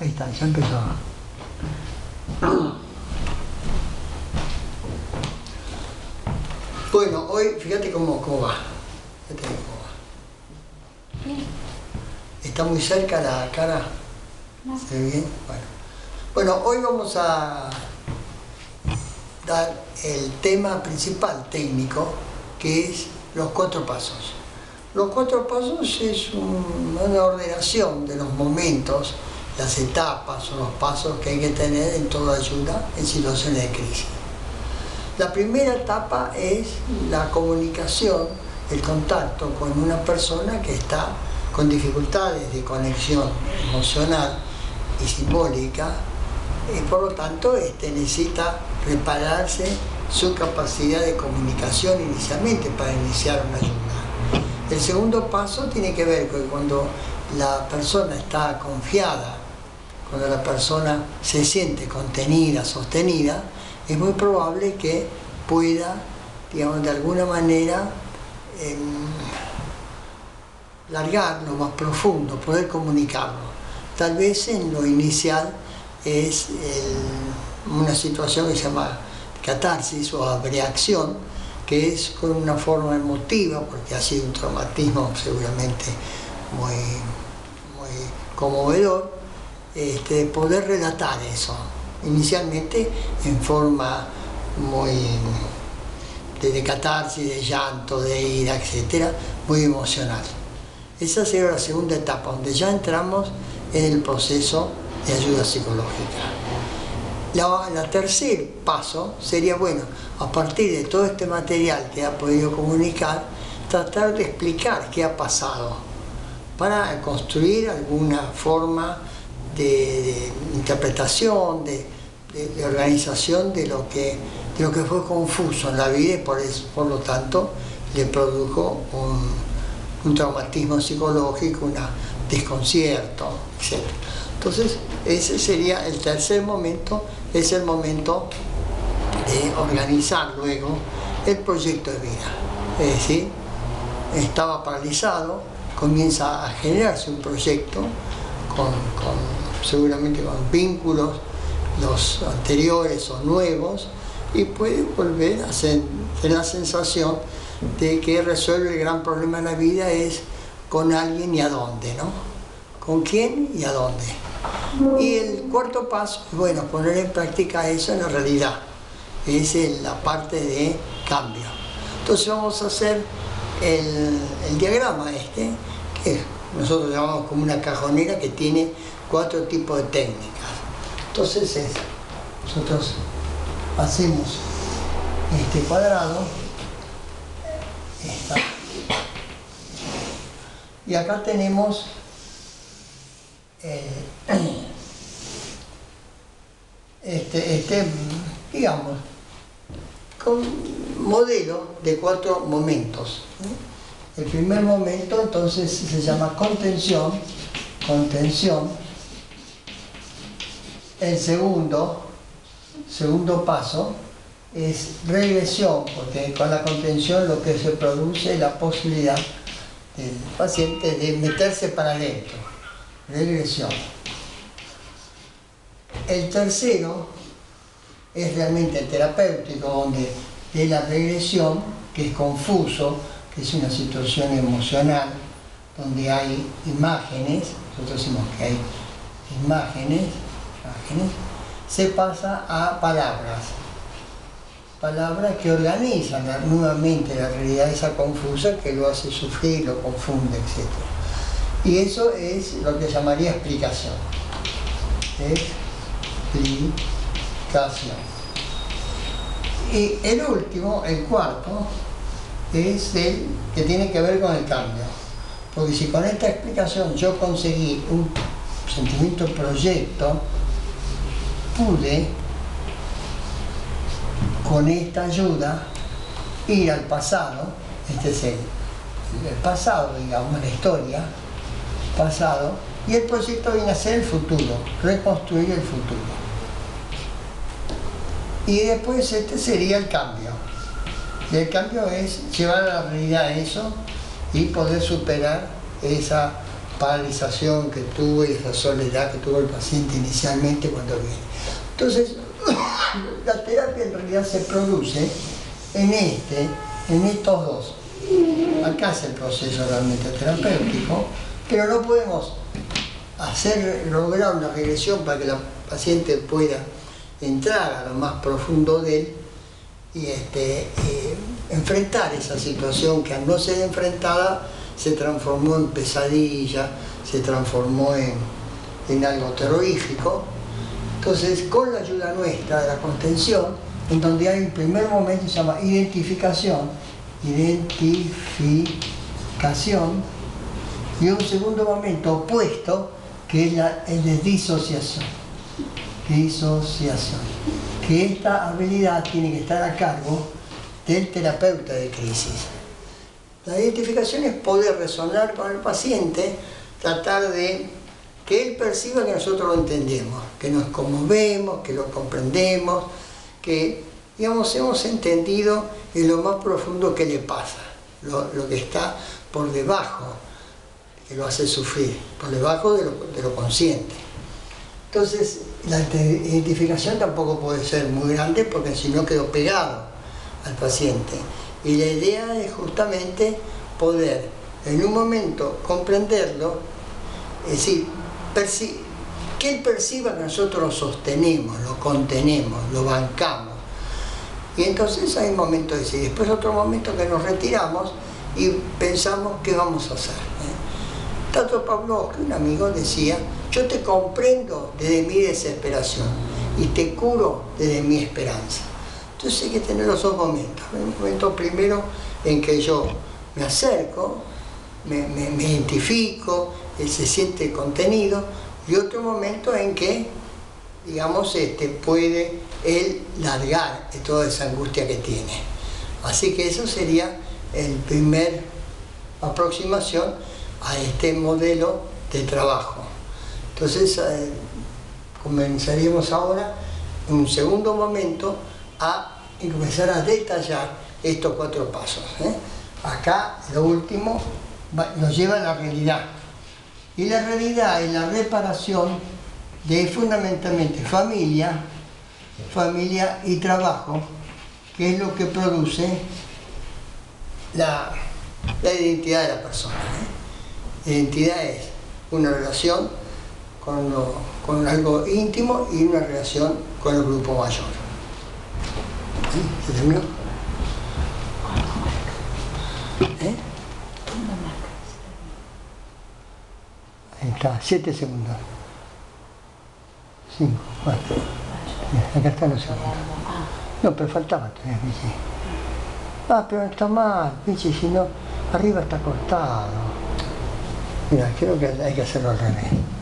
Ahí está, ya empezó. Bueno, hoy fíjate cómo, cómo va. Fíjate cómo va. Está muy cerca la cara. ¿Se ve bien? Bueno. Bueno, hoy vamos a dar el tema principal técnico, que es los cuatro pasos. Los cuatro pasos es un- una ordenación de los momentos, las etapas o los pasos que hay que tener en toda ayuda en situaciones de crisis. La primera etapa es la comunicación, el contacto con una persona que está con dificultades de conexión emocional y simbólica y por lo tanto este, necesita prepararse su capacidad de comunicación inicialmente para iniciar una ayuda. El segundo paso tiene que ver con cuando la persona está confiada, cuando la persona se siente contenida, sostenida, es muy probable que pueda, digamos, de alguna manera em, largar lo más profundo, poder comunicarlo. Tal vez en lo inicial es una situación que se llama catarsis o abreacción, que es con una forma emotiva, porque ha sido un traumatismo seguramente muy, muy conmovedor, este, poder relatar eso, inicialmente en forma muy de, de catarsis, de llanto, de ira, etcétera, muy emocional. Esa sería la segunda etapa, donde ya entramos en el proceso de ayuda psicológica. La, la tercer paso sería, bueno, a partir de todo este material que ha podido comunicar, tratar de explicar qué ha pasado para construir alguna forma de, interpretación, de, organización de lo, que, de lo que fue confuso en la vida y por, eso, por lo tanto le produjo un, traumatismo psicológico, un desconcierto, etc. Entonces, ese sería el tercer momento, es el momento de organizar luego el proyecto de vida. Es decir, estaba paralizado, comienza a generarse un proyecto con- seguramente con vínculos, los anteriores o nuevos, y puede volver a tener la sensación de que resuelve el gran problema de la vida es con alguien y a dónde, ¿no? ¿Con quién y a dónde? Y el cuarto paso, bueno, poner en práctica eso en la realidad, es la parte de cambio. Entonces vamos a hacer el, el diagrama este, que nosotros llamamos como una cajonera que tiene cuatro tipos de técnicas. Entonces es, nosotros hacemos este cuadrado, y acá tenemos el- este, este, digamos, con modelo de cuatro momentos. El primer momento entonces se llama contención, contención. El segundo, segundo paso, es regresión, porque con la contención lo que se produce es la posibilidad del paciente de meterse para adentro, regresión. El tercero es realmente terapéutico, donde de la regresión, que es confuso, es una situación emocional, donde hay imágenes, nosotros decimos que hay imágenes, imágenes, se pasa a palabras. Palabras que organizan nuevamente la realidad esa confusa que lo hace sufrir, lo confunde, etc. Y eso es lo que llamaría explicación. Explicación. Y el último, el cuarto, es el que tiene que ver con el cambio. Porque si con esta explicación yo conseguí un sentimiento proyecto, pude con esta ayuda ir al pasado, este es el, pasado, digamos, la historia, pasado, y el proyecto viene a ser el futuro, reconstruir el futuro. Y después este sería el cambio. Y el cambio es llevar a la realidad eso y poder superar esa paralización que tuvo y esa soledad que tuvo el paciente inicialmente cuando viene. Entonces, la terapia en realidad se produce en este, en estos dos. Acá es el proceso realmente terapéutico, pero no podemos hacer, lograr una regresión para que la paciente pueda entrar a lo más profundo de él y este, enfrentar esa situación que al no ser enfrentada se transformó en pesadilla, se transformó en, en algo terrorífico. Entonces, con la ayuda nuestra de la contención, en donde hay un primer momento que se llama identificación, identificación, y un segundo momento opuesto, que es la, el de disociación. Disociación. Que esta habilidad tiene que estar a cargo del terapeuta de crisis. La identificación es poder resonar con el paciente, tratar de que él perciba que nosotros lo entendemos, que nos conmovemos, que lo comprendemos, que digamos, hemos entendido en lo más profundo que le pasa, lo, que está por debajo, que lo hace sufrir, por debajo de lo, de lo consciente. Entonces, la identificación tampoco puede ser muy grande porque si no quedó pegado al paciente. Y la idea es justamente poder en un momento comprenderlo, es decir, que él perciba que nosotros lo sostenemos, lo contenemos, lo bancamos. Y entonces hay un momento de decir, después otro momento que nos retiramos y pensamos qué vamos a hacer. Tato Pavlovsky, un amigo, decía, yo te comprendo desde mi desesperación y te curo desde mi esperanza. Entonces hay que tener los dos momentos. Un momento primero en que yo me acerco, me, identifico, él se siente contenido, y otro momento en que, digamos, este, puede él largar de toda esa angustia que tiene. Así que eso sería el primer aproximación a este modelo de trabajo. Entonces, eh, comenzaríamos ahora, en un segundo momento, a empezar a detallar estos cuatro pasos. ¿eh? Acá, lo último, nos lleva a la realidad. Y la realidad es la reparación de fundamentalmente familia, familia y trabajo, que es lo que produce la, identidad de la persona. ¿eh? Identidad es una relación con, con algo íntimo y una relación con el grupo mayor. ¿Se terminó? ¿Eh? Ahí está, 7 segundos. 5, 4. Acá están los segundos. No, pero faltaba todavía, Michi. Ah, pero está mal, Michi, si no, arriba está cortado. Mira, creo que hay que hacerlo al revés.